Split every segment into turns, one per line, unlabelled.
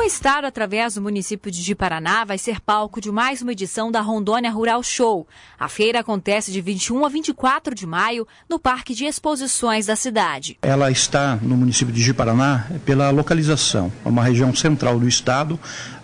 O Estado, através do município de Paraná, vai ser palco de mais uma edição da Rondônia Rural Show. A feira acontece de 21 a 24 de maio no Parque de Exposições da cidade.
Ela está no município de Paraná pela localização, é uma região central do estado,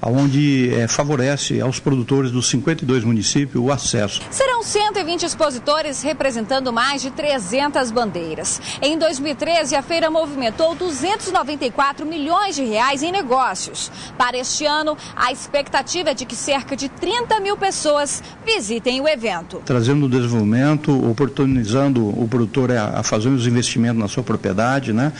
onde é, favorece aos produtores dos 52 municípios o acesso.
Serão 120 expositores representando mais de 300 bandeiras. Em 2013, a feira movimentou 294 milhões de reais em negócios. Para este ano, a expectativa é de que cerca de 30 mil pessoas visitem o evento.
Trazendo desenvolvimento, oportunizando o produtor a fazer os investimentos na sua propriedade, né?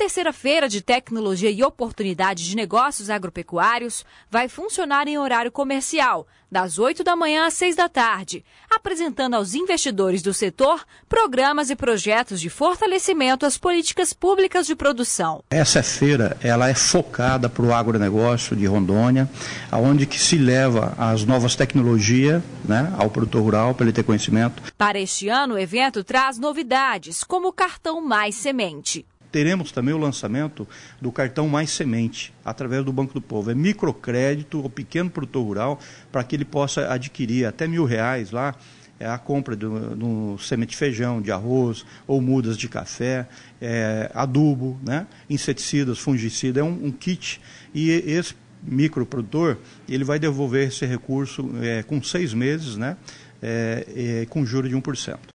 A terceira feira de tecnologia e oportunidade de negócios agropecuários vai funcionar em horário comercial, das 8 da manhã às 6 da tarde, apresentando aos investidores do setor programas e projetos de fortalecimento às políticas públicas de produção.
Essa feira ela é focada para o agronegócio de Rondônia, aonde que se leva as novas tecnologias né, ao produtor rural para ele ter conhecimento.
Para este ano, o evento traz novidades, como o cartão Mais Semente
teremos também o lançamento do cartão Mais Semente, através do Banco do Povo. É microcrédito, o pequeno produtor rural, para que ele possa adquirir até mil reais lá, é a compra do, do semente de feijão, de arroz ou mudas de café, é, adubo, né, inseticidas, fungicidas, é um, um kit. E esse microprodutor, ele vai devolver esse recurso é, com seis meses, né, é, é com juros de 1%.